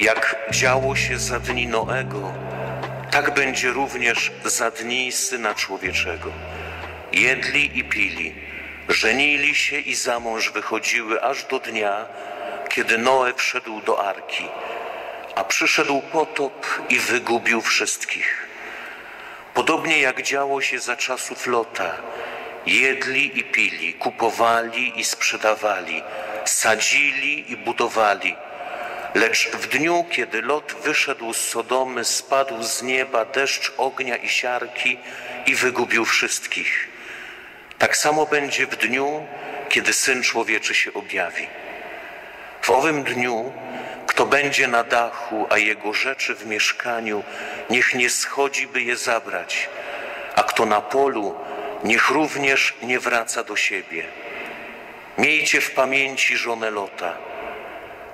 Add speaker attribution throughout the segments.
Speaker 1: Jak działo się za dni Noego, tak będzie również za dni Syna Człowieczego. Jedli i pili, żenili się i za mąż wychodziły aż do dnia, kiedy Noe wszedł do arki, a przyszedł potop i wygubił wszystkich. Podobnie jak działo się za czasów Lota, jedli i pili, kupowali i sprzedawali, sadzili i budowali. Lecz w dniu, kiedy Lot wyszedł z Sodomy, spadł z nieba deszcz ognia i siarki i wygubił wszystkich. Tak samo będzie w dniu, kiedy Syn Człowieczy się objawi. W owym dniu, kto będzie na dachu, a jego rzeczy w mieszkaniu, niech nie schodzi, by je zabrać, a kto na polu, niech również nie wraca do siebie. Miejcie w pamięci żonę Lota.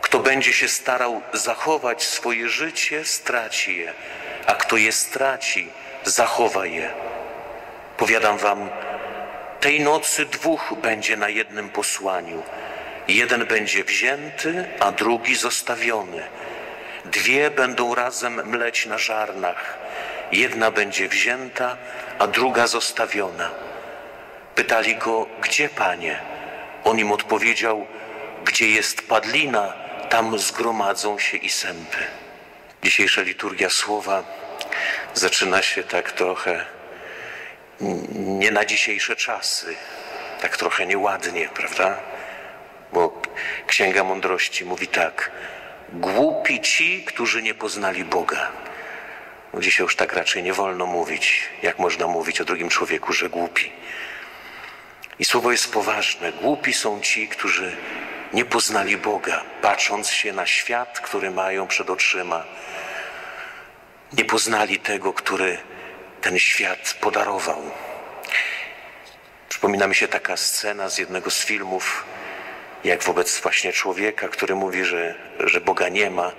Speaker 1: Kto będzie się starał zachować swoje życie, straci je, a kto je straci, zachowa je. Powiadam wam, tej nocy dwóch będzie na jednym posłaniu. Jeden będzie wzięty, a drugi zostawiony. Dwie będą razem mleć na żarnach. Jedna będzie wzięta, a druga zostawiona. Pytali go, gdzie panie? On im odpowiedział, gdzie jest padlina, tam zgromadzą się i sępy. Dzisiejsza liturgia słowa zaczyna się tak trochę nie na dzisiejsze czasy, tak trochę nieładnie, prawda? Bo Księga Mądrości mówi tak: Głupi ci, którzy nie poznali Boga. Dzisiaj już tak raczej nie wolno mówić, jak można mówić o drugim człowieku, że głupi. I słowo jest poważne. Głupi są ci, którzy nie poznali Boga, patrząc się na świat, który mają przed oczyma. Nie poznali tego, który ten świat podarował. Przypomina mi się taka scena z jednego z filmów, jak wobec właśnie człowieka, który mówi, że, że Boga nie ma,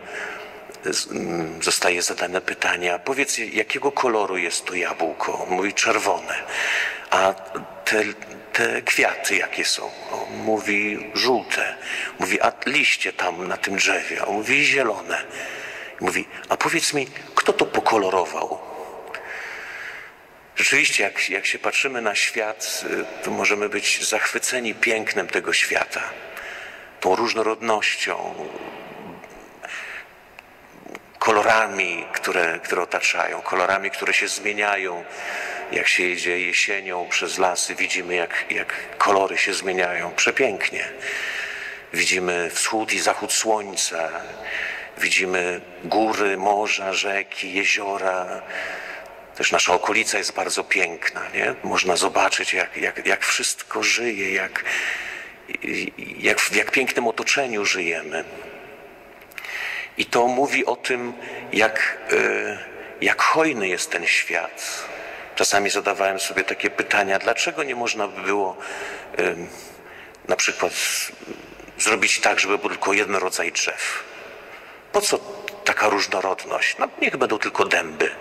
Speaker 1: zostaje zadane pytanie, powiedz, jakiego koloru jest to jabłko? Mówi czerwone. A te, te kwiaty jakie są? On mówi żółte. Mówi, a liście tam na tym drzewie? On mówi zielone. Mówi, a powiedz mi, kto to pokolorował? Rzeczywiście, jak, jak się patrzymy na świat, to możemy być zachwyceni pięknem tego świata, tą różnorodnością, kolorami, które, które otaczają, kolorami, które się zmieniają. Jak się jedzie jesienią przez lasy, widzimy, jak, jak kolory się zmieniają. Przepięknie. Widzimy wschód i zachód słońca, widzimy góry, morza, rzeki, jeziora. Też nasza okolica jest bardzo piękna. Nie? Można zobaczyć, jak, jak, jak wszystko żyje, jak, jak, w jak pięknym otoczeniu żyjemy. I to mówi o tym, jak, jak hojny jest ten świat. Czasami zadawałem sobie takie pytania, dlaczego nie można by było na przykład zrobić tak, żeby był tylko jeden rodzaj drzew? Po co taka różnorodność? No, niech będą tylko dęby.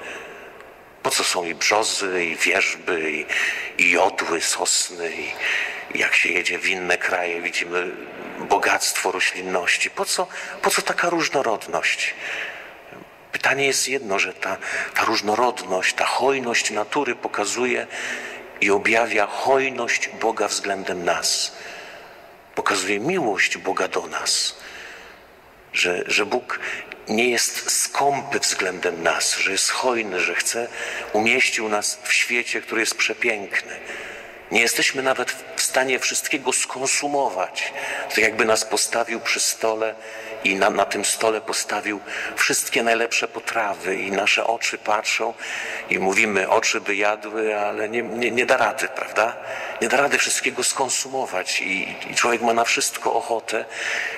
Speaker 1: Po co są i brzozy, i wierzby, i, i jodły, sosny, i, jak się jedzie w inne kraje, widzimy bogactwo roślinności. Po co, po co taka różnorodność? Pytanie jest jedno, że ta, ta różnorodność, ta hojność natury pokazuje i objawia hojność Boga względem nas. Pokazuje miłość Boga do nas. Że, że Bóg nie jest skąpy względem nas, że jest hojny, że chce, umieścił nas w świecie, który jest przepiękny. Nie jesteśmy nawet w stanie wszystkiego skonsumować. Tak jakby nas postawił przy stole i na, na tym stole postawił wszystkie najlepsze potrawy i nasze oczy patrzą i mówimy, oczy by jadły, ale nie, nie, nie da rady, prawda? Nie da rady wszystkiego skonsumować i, i człowiek ma na wszystko ochotę,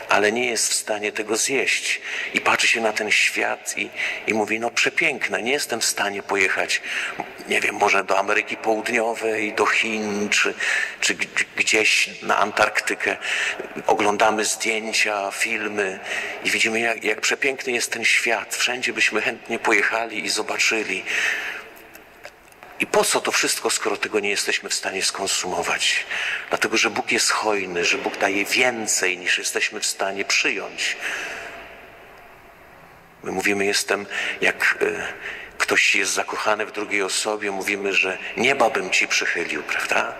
Speaker 1: ale nie jest w stanie tego zjeść. I patrzy się na ten świat i, i mówi, no przepiękne, nie jestem w stanie pojechać, nie wiem, może do Ameryki Południowej, do Chin, czy, czy gdzieś na Antarktykę. Oglądamy zdjęcia, filmy i widzimy, jak, jak przepiękny jest ten świat. Wszędzie byśmy chętnie pojechali i zobaczyli. I po co to wszystko, skoro tego nie jesteśmy w stanie skonsumować? Dlatego, że Bóg jest hojny, że Bóg daje więcej niż jesteśmy w stanie przyjąć. My mówimy, jestem jak e, ktoś jest zakochany w drugiej osobie, mówimy, że nieba bym ci przychylił, prawda?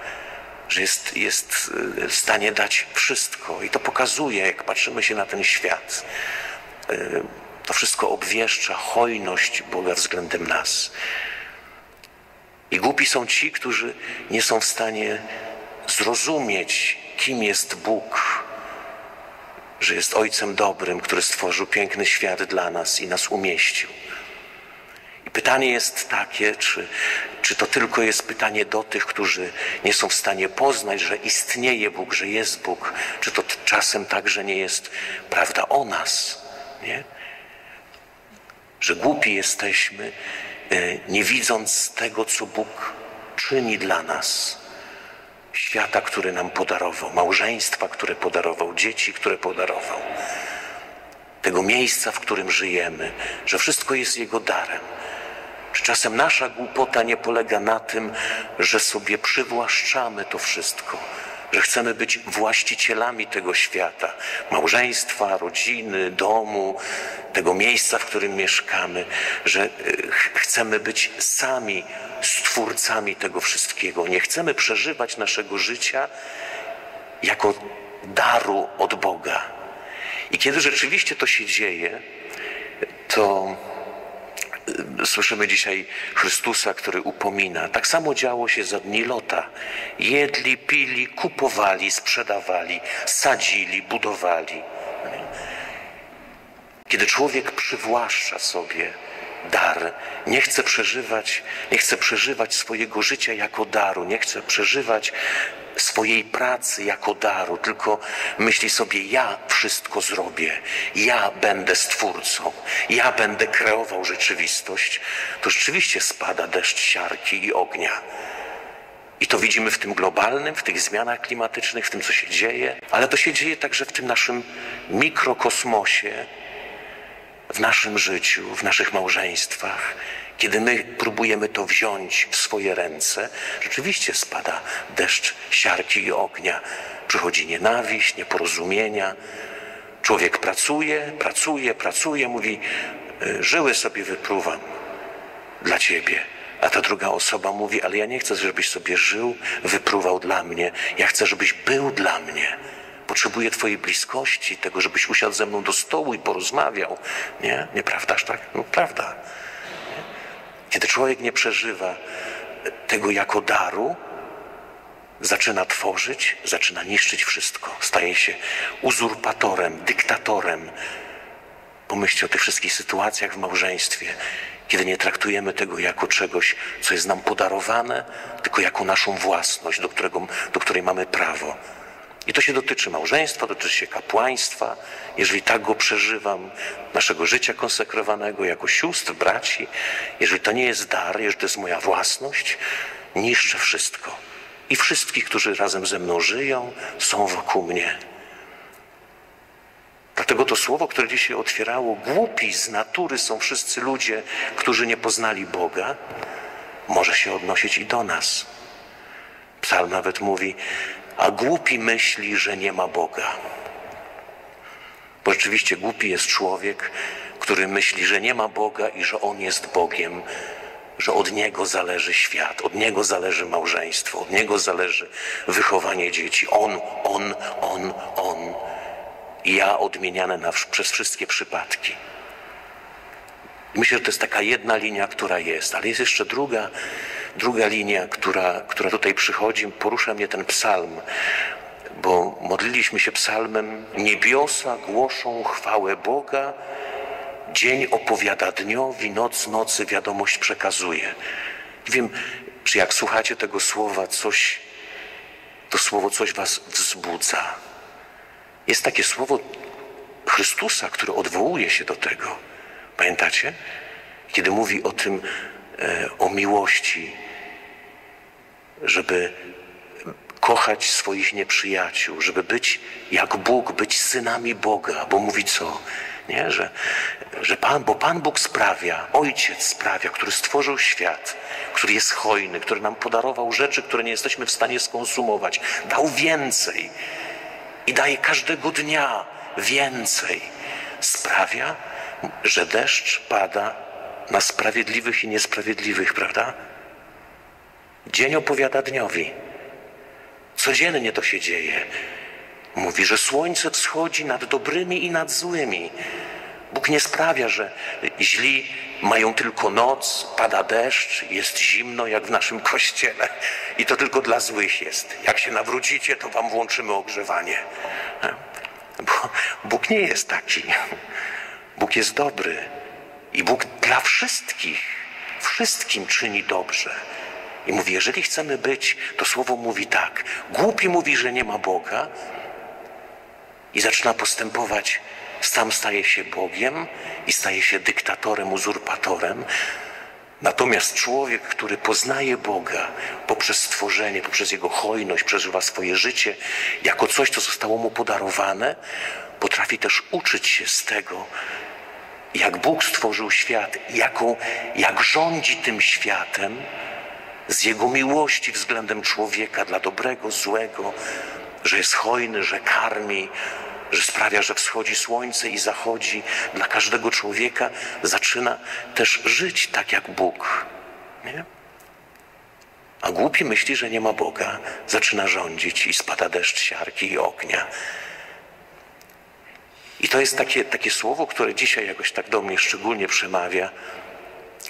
Speaker 1: Że jest, jest e, w stanie dać wszystko. I to pokazuje, jak patrzymy się na ten świat. E, to wszystko obwieszcza hojność Boga względem nas. I głupi są ci, którzy nie są w stanie zrozumieć, kim jest Bóg, że jest Ojcem dobrym, który stworzył piękny świat dla nas i nas umieścił. I pytanie jest takie, czy, czy to tylko jest pytanie do tych, którzy nie są w stanie poznać, że istnieje Bóg, że jest Bóg, czy to czasem także nie jest prawda o nas, nie? Że głupi jesteśmy, nie widząc tego, co Bóg czyni dla nas świata, który nam podarował, małżeństwa, które podarował, dzieci, które podarował, tego miejsca, w którym żyjemy, że wszystko jest Jego darem. Czy czasem nasza głupota nie polega na tym, że sobie przywłaszczamy to wszystko, że chcemy być właścicielami tego świata, małżeństwa, rodziny, domu, tego miejsca, w którym mieszkamy, że e, chcemy być sami stwórcami tego wszystkiego. Nie chcemy przeżywać naszego życia jako daru od Boga. I kiedy rzeczywiście to się dzieje, to słyszymy dzisiaj Chrystusa, który upomina. Tak samo działo się za dni Lota. Jedli, pili, kupowali, sprzedawali, sadzili, budowali. Kiedy człowiek przywłaszcza sobie dar, nie chce przeżywać, nie chce przeżywać swojego życia jako daru, nie chce przeżywać swojej pracy jako daru, tylko myśli sobie, ja wszystko zrobię, ja będę stwórcą, ja będę kreował rzeczywistość, to rzeczywiście spada deszcz siarki i ognia. I to widzimy w tym globalnym, w tych zmianach klimatycznych, w tym, co się dzieje, ale to się dzieje także w tym naszym mikrokosmosie, w naszym życiu, w naszych małżeństwach, kiedy my próbujemy to wziąć w swoje ręce, rzeczywiście spada deszcz siarki i ognia. Przychodzi nienawiść, nieporozumienia. Człowiek pracuje, pracuje, pracuje, mówi: y, Żyły sobie wypruwam dla ciebie. A ta druga osoba mówi: Ale ja nie chcę, żebyś sobie żył, wypruwał dla mnie. Ja chcę, żebyś był dla mnie. Potrzebuję Twojej bliskości, tego, żebyś usiadł ze mną do stołu i porozmawiał. Nie? Nieprawdaż tak? No prawda. Kiedy człowiek nie przeżywa tego jako daru, zaczyna tworzyć, zaczyna niszczyć wszystko. Staje się uzurpatorem, dyktatorem. Pomyślcie o tych wszystkich sytuacjach w małżeństwie, kiedy nie traktujemy tego jako czegoś, co jest nam podarowane, tylko jako naszą własność, do, którego, do której mamy prawo. I to się dotyczy małżeństwa, dotyczy się kapłaństwa. Jeżeli tak go przeżywam, naszego życia konsekrowanego jako sióstr, braci, jeżeli to nie jest dar, jeżeli to jest moja własność, niszczę wszystko. I wszystkich, którzy razem ze mną żyją, są wokół mnie. Dlatego to słowo, które dzisiaj otwierało, głupi z natury są wszyscy ludzie, którzy nie poznali Boga, może się odnosić i do nas. Psalm nawet mówi, a głupi myśli, że nie ma Boga. Bo rzeczywiście głupi jest człowiek, który myśli, że nie ma Boga i że On jest Bogiem, że od Niego zależy świat, od Niego zależy małżeństwo, od Niego zależy wychowanie dzieci. On, On, On, On. I ja odmieniane na, przez wszystkie przypadki. myślę, że to jest taka jedna linia, która jest, ale jest jeszcze druga, druga linia, która, która tutaj przychodzi, porusza mnie ten psalm, bo modliliśmy się psalmem Niebiosa głoszą chwałę Boga, dzień opowiada dniowi, noc nocy wiadomość przekazuje. Nie wiem, czy jak słuchacie tego słowa, coś, to słowo coś was wzbudza. Jest takie słowo Chrystusa, które odwołuje się do tego. Pamiętacie? Kiedy mówi o tym, o miłości, żeby kochać swoich nieprzyjaciół, żeby być jak Bóg, być synami Boga, bo mówi co? Nie? Że, że Pan, bo Pan Bóg sprawia, Ojciec sprawia, który stworzył świat, który jest hojny, który nam podarował rzeczy, które nie jesteśmy w stanie skonsumować, dał więcej i daje każdego dnia więcej. Sprawia, że deszcz pada na sprawiedliwych i niesprawiedliwych, prawda? Dzień opowiada dniowi. Codziennie to się dzieje. Mówi, że słońce wschodzi nad dobrymi i nad złymi. Bóg nie sprawia, że źli mają tylko noc, pada deszcz, jest zimno jak w naszym kościele i to tylko dla złych jest. Jak się nawrócicie, to wam włączymy ogrzewanie. Bo Bóg nie jest taki. Bóg jest dobry i Bóg dla wszystkich, wszystkim czyni dobrze. I mówi, jeżeli chcemy być, to słowo mówi tak. Głupi mówi, że nie ma Boga i zaczyna postępować sam staje się Bogiem i staje się dyktatorem, uzurpatorem. Natomiast człowiek, który poznaje Boga poprzez stworzenie, poprzez Jego hojność, przeżywa swoje życie jako coś, co zostało mu podarowane, potrafi też uczyć się z tego, jak Bóg stworzył świat, jaką, jak rządzi tym światem, z Jego miłości względem człowieka dla dobrego, złego, że jest hojny, że karmi, że sprawia, że wschodzi słońce i zachodzi dla każdego człowieka, zaczyna też żyć tak jak Bóg. Nie? A głupi myśli, że nie ma Boga, zaczyna rządzić i spada deszcz siarki i ognia. I to jest takie, takie słowo, które dzisiaj jakoś tak do mnie szczególnie przemawia,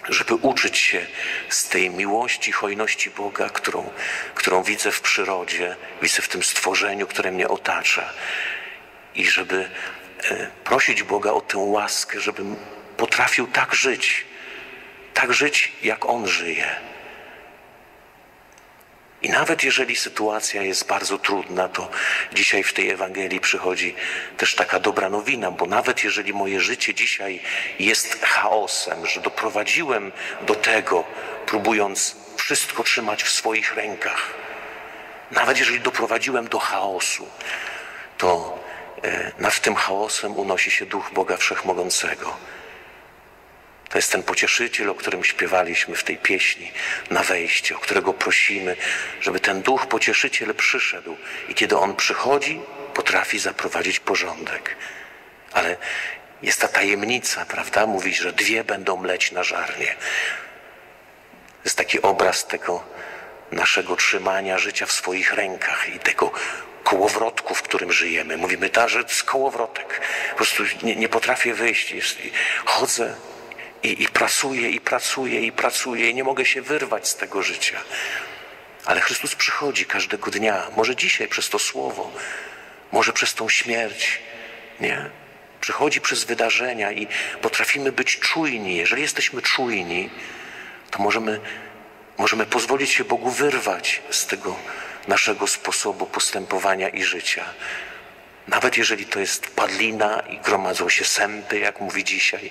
Speaker 1: żeby uczyć się z tej miłości, hojności Boga, którą, którą widzę w przyrodzie, widzę w tym stworzeniu, które mnie otacza i żeby e, prosić Boga o tę łaskę, żebym potrafił tak żyć, tak żyć, jak On żyje. I nawet jeżeli sytuacja jest bardzo trudna, to dzisiaj w tej Ewangelii przychodzi też taka dobra nowina, bo nawet jeżeli moje życie dzisiaj jest chaosem, że doprowadziłem do tego, próbując wszystko trzymać w swoich rękach, nawet jeżeli doprowadziłem do chaosu, to E, nad tym chaosem unosi się duch Boga Wszechmogącego. To jest ten pocieszyciel, o którym śpiewaliśmy w tej pieśni na wejście, o którego prosimy, żeby ten duch pocieszyciel przyszedł i kiedy on przychodzi, potrafi zaprowadzić porządek. Ale jest ta tajemnica, prawda? Mówi, że dwie będą mleć na żarnie. Jest taki obraz tego naszego trzymania życia w swoich rękach i tego kołowrotku, w którym żyjemy. Mówimy, ta rzecz kołowrotek. Po prostu nie, nie potrafię wyjść. Jest, chodzę i, i pracuję, i pracuję, i pracuję, i nie mogę się wyrwać z tego życia. Ale Chrystus przychodzi każdego dnia, może dzisiaj przez to słowo, może przez tą śmierć, nie? Przychodzi przez wydarzenia i potrafimy być czujni. Jeżeli jesteśmy czujni, to możemy, możemy pozwolić się Bogu wyrwać z tego naszego sposobu postępowania i życia. Nawet jeżeli to jest padlina i gromadzą się sępy, jak mówi dzisiaj,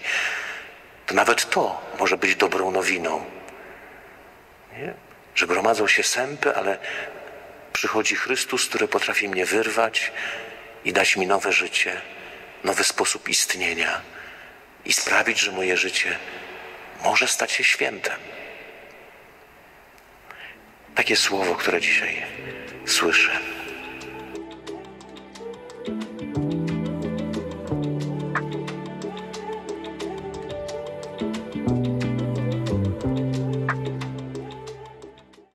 Speaker 1: to nawet to może być dobrą nowiną. Nie? Że gromadzą się sępy, ale przychodzi Chrystus, który potrafi mnie wyrwać i dać mi nowe życie, nowy sposób istnienia i sprawić, że moje życie może stać się świętem. Takie słowo, które dzisiaj słyszę.